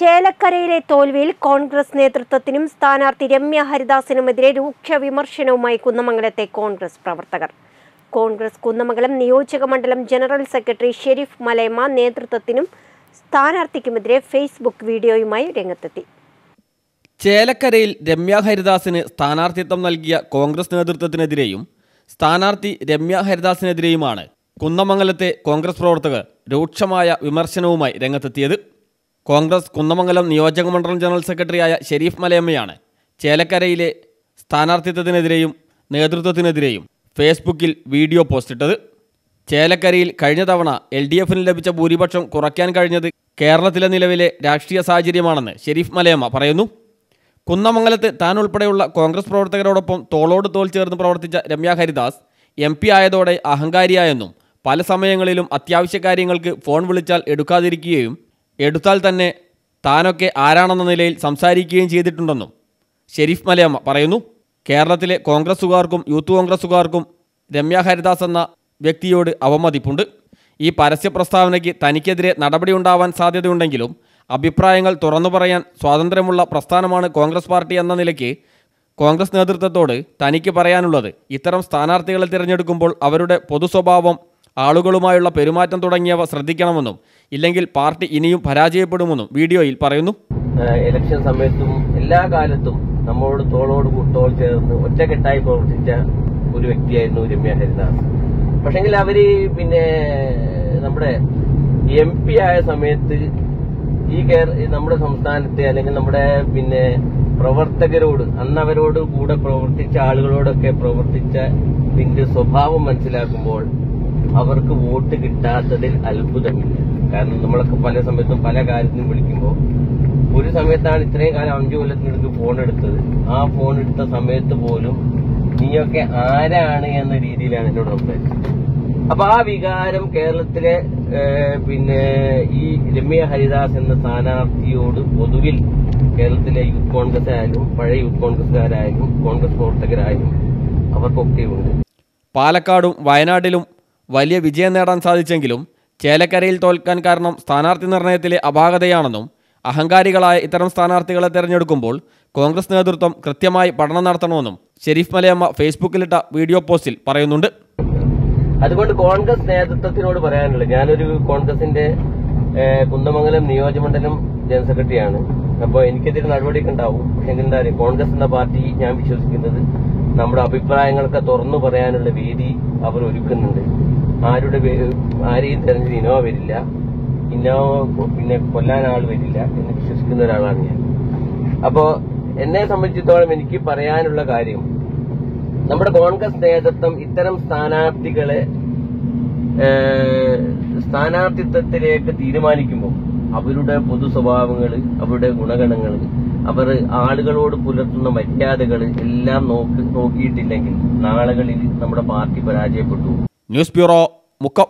ചേലക്കരയിലെ തോൽവിയിൽ കോൺഗ്രസ് നേതൃത്വത്തിനും സ്ഥാനാർത്ഥി രമ്യ ഹരിദാസിനുമെതിരെ രൂക്ഷ വിമർശനവുമായി കുന്നമംഗലത്തെ കോൺഗ്രസ് പ്രവർത്തകർ. കോൺഗ്രസ് കുന്നമംഗലം നിയോജക മണ്ഡലം ജനറൽ സെക്രട്ടറി ഷെരീഫ് മലയമ്മ നേതൃത്വത്തിനും സ്ഥാനാർത്ഥിക്കുമെതിരെ ഫേസ്ബുക്ക് വീഡിയോയുമായി രംഗത്തെത്തി. ചേലക്കരയിൽ രമ്യ ഹരിദാസിന് സ്ഥാനാർത്ഥിത്വം നൽകിയ കോൺഗ്രസ് നേതൃത്വത്തിനെതിരെയും സ്ഥാനാർത്ഥി രമ്യ ഹരിദാസിനെതിരെയുമാണ് കുന്നമംഗലത്തെ കോൺഗ്രസ് പ്രവർത്തകർ രൂക്ഷമായ വിമർശനവുമായി രംഗത്തെത്തിയത്. കോൺഗ്രസ് കുന്നമംഗലം നിയോജക മണ്ഡലം ജനറൽ സെക്രട്ടറിയായ ഷെരീഫ് മലയമ്മയാണ് ചേലക്കരയിലെ സ്ഥാനാർത്ഥിത്വത്തിനെതിരെയും നേതൃത്വത്തിനെതിരെയും ഫേസ്ബുക്കിൽ വീഡിയോ പോസ്റ്റിട്ടത്. ചേലക്കരയിൽ കഴിഞ്ഞ തവണ എൽ ഡി എഫിന് ലഭിച്ച ഭൂരിപക്ഷം കുറയ്ക്കാൻ കഴിഞ്ഞത് കേരളത്തിലെ നിലവിലെ രാഷ്ട്രീയ സാഹചര്യമാണെന്ന് ഷെരീഫ് മലയമ്മ പറയുന്നു. കുന്നമംഗലത്ത് താൻ ഉൾപ്പെടെയുള്ള കോൺഗ്രസ് പ്രവർത്തകരോടൊപ്പം തോളോട് തോൾ ചേർന്ന് പ്രവർത്തിച്ച രമ്യ ഹരിദാസ് എം പി ആയതോടെ അഹങ്കാരിയായെന്നും പല സമയങ്ങളിലും അത്യാവശ്യ കാര്യങ്ങൾക്ക് ഫോൺ വിളിച്ചാൽ എടുക്കാതിരിക്കുകയും എടുത്താൽ തന്നെ താനൊക്കെ ആരാണെന്ന നിലയിൽ സംസാരിക്കുകയും ചെയ്തിട്ടുണ്ടെന്നും ഷെരീഫ് മലയമ്മ പറയുന്നു. കേരളത്തിലെ കോൺഗ്രസ്സുകാർക്കും യൂത്ത് കോൺഗ്രസ്സുകാർക്കും രമ്യ ഹരിദാസ് എന്ന വ്യക്തിയോട് അവമതിപ്പുണ്ട്. ഈ പരസ്യ പ്രസ്താവനയ്ക്ക് തനിക്കെതിരെ നടപടിയുണ്ടാവാൻ സാധ്യതയുണ്ടെങ്കിലും അഭിപ്രായങ്ങൾ തുറന്നു പറയാൻ സ്വാതന്ത്ര്യമുള്ള പ്രസ്ഥാനമാണ് കോൺഗ്രസ് പാർട്ടി എന്ന നിലയ്ക്ക് കോൺഗ്രസ് നേതൃത്വത്തോട് തനിക്ക് പറയാനുള്ളത് ഇത്തരം സ്ഥാനാർത്ഥികളെ തിരഞ്ഞെടുക്കുമ്പോൾ അവരുടെ പൊതുസ്വഭാവം ആളുകളുമായുള്ള പെരുമാറ്റം തുടങ്ങിയവ ശ്രദ്ധിക്കണമെന്നും ഇല്ലെങ്കിൽ പാർട്ടി ഇനിയും പരാജയപ്പെടുമെന്നും വീഡിയോയിൽ പറയുന്നു. ഇലക്ഷൻ സമയത്തും എല്ലാ കാലത്തും നമ്മളോട് തോളോട് കൂട്ടോൾ ചേർന്ന് ഒറ്റക്കെട്ടായി പ്രവർത്തിച്ച ഒരു വ്യക്തിയായിരുന്നു രമ്യ ഹരിദാസ്. പക്ഷെങ്കിൽ അവർ പിന്നെ നമ്മുടെ എം പി ആയ സമയത്ത് ഈ നമ്മുടെ സംസ്ഥാനത്തെ അല്ലെങ്കിൽ നമ്മുടെ പിന്നെ പ്രവർത്തകരോട് അന്നവരോട് കൂടെ പ്രവർത്തിച്ച ആളുകളോടൊക്കെ പ്രവർത്തിച്ച ഇതിന്റെ സ്വഭാവം മനസ്സിലാക്കുമ്പോൾ അവർക്ക് വോട്ട് കിട്ടാത്തതിൽ അത്ഭുതമില്ല. കാരണം നമ്മളൊക്കെ പല സമയത്തും പല കാര്യത്തിനും വിളിക്കുമ്പോൾ ഒരു സമയത്താണ് ഇത്രയും കാലം അഞ്ചു കൊല്ലത്തിനടുത്ത് ഫോൺ എടുത്തത്. ആ ഫോൺ എടുത്ത സമയത്ത് പോലും നീയൊക്കെ ആരാണ് എന്ന രീതിയിലാണ് എന്നോട് സംസാരിച്ചത്. അപ്പൊ ആ വികാരം കേരളത്തിലെ പിന്നെ ഈ രമ്യ ഹരിദാസ് എന്ന സ്ഥാനാർത്ഥിയോട് പൊതുവിൽ കേരളത്തിലെ യൂത്ത് കോൺഗ്രസ് ആയാലും പഴയ യൂത്ത് കോൺഗ്രസ്സുകാരായാലും കോൺഗ്രസ് പ്രവർത്തകരായാലും അവർക്കൊക്കെ ഉണ്ട് പാലക്കാടും വയനാട്ടിലും വലിയ വിജയം നേടാൻ സാധിച്ചെങ്കിലും ചേലക്കരയിൽ തോൽക്കാൻ കാരണം സ്ഥാനാർത്ഥി നിർണയത്തിലെ അപാകതയാണെന്നും അഹങ്കാരികളായ ഇത്തരം സ്ഥാനാർത്ഥികളെ തിരഞ്ഞെടുക്കുമ്പോൾ കോൺഗ്രസ് നേതൃത്വം കൃത്യമായി പഠനം നടത്തണമെന്നും ഷെരീഫ് മലയമ്മ ഫേസ്ബുക്കിലിട്ട വീഡിയോ പോസ്റ്റിൽ പറയുന്നുണ്ട്. അതുകൊണ്ട് കോൺഗ്രസ് നേതൃത്വത്തിനോട് പറയാനുള്ളത് ഞാനൊരു കോൺഗ്രസിന്റെ കുന്നമംഗലം നിയോജകമണ്ഡലം ജനറൽ സെക്രട്ടറിയാണ്. അപ്പോൾ എനിക്കെതിരെ നടപടിയൊക്കെ ഉണ്ടാവും. പക്ഷെ കോൺഗ്രസ് എന്ന പാർട്ടി ഞാൻ വിശ്വസിക്കുന്നത് നമ്മുടെ അഭിപ്രായങ്ങളൊക്കെ തുറന്നു പറയാനുള്ള വേദി അവർ ഒരുക്കുന്നുണ്ട്. ആരുടെ ആരെയും തെരഞ്ഞെടുത്ത് ഇനോവ വരില്ല. ഇന്നോവ പിന്നെ കൊല്ലാൻ ആൾ വരില്ല എന്ന് വിശ്വസിക്കുന്ന ഒരാളാണ് ഞാൻ. അപ്പോ എന്നെ സംബന്ധിച്ചിടത്തോളം എനിക്ക് പറയാനുള്ള കാര്യം നമ്മുടെ കോൺഗ്രസ് നേതൃത്വം ഇത്തരം സ്ഥാനാർത്ഥികളെ സ്ഥാനാർത്ഥിത്വത്തിലേക്ക് തീരുമാനിക്കുമ്പോൾ അവരുടെ പൊതു സ്വഭാവങ്ങൾ അവരുടെ ഗുണഗണങ്ങൾ അവർ ആളുകളോട് പുലർത്തുന്ന മര്യാദകൾ എല്ലാം നോക്കി നോക്കിയിട്ടില്ലെങ്കിൽ നാളുകളിൽ നമ്മുടെ പാർട്ടി പരാജയപ്പെട്ടു. News bureau Mukkam.